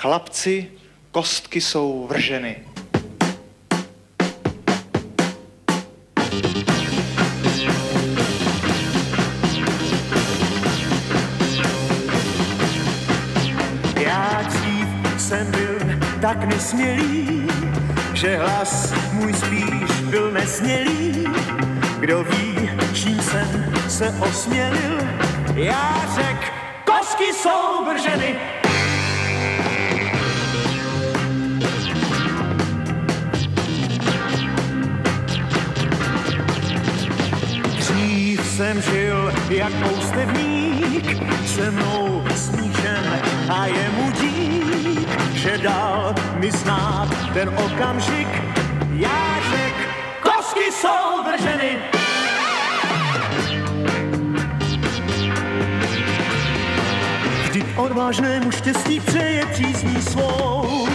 Chlapci, kostky jsou vrženy. Já dřív jsem byl tak nesmělý, že hlas můj spíš byl nesmělý. Kdo ví, čím jsem se osmělil, já řek, kosky jsou vrženy. Jsem žil jak poustevník, se mnou smíšen a je mu dík, že dal mi znát ten okamžik. Já řek, kosky jsou vrženy. Vždyť odvážnému štěstí přeje přízní svou.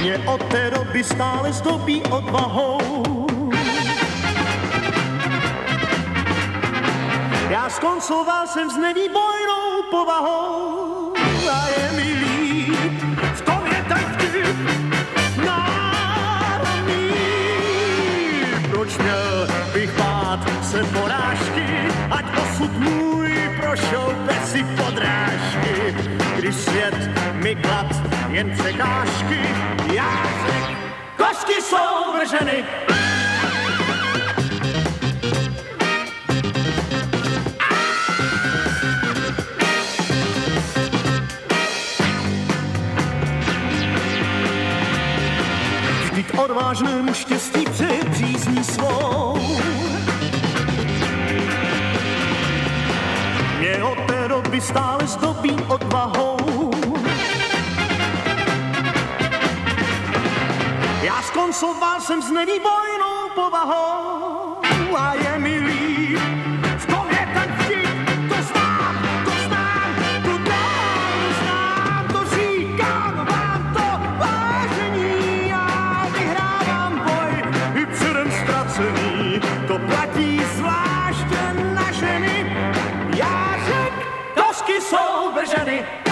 Mě od té doby stále stopí odvahou. Já skoncoval jsem s nevýbojnou povahou a je mi líp, v tom je ten vtip náramný. Proč měl bych bát se porážky, ať osud můj prošel bez si podrážky, když svět mi klad jen překážky, já řek, košky jsou vrženy. Odvážnému štěstí přeje přízní svou. Mě od té doby stále zdobí odvahou. Já skoncoval jsem s nevýbojnou povahou a je mi líp, Ready?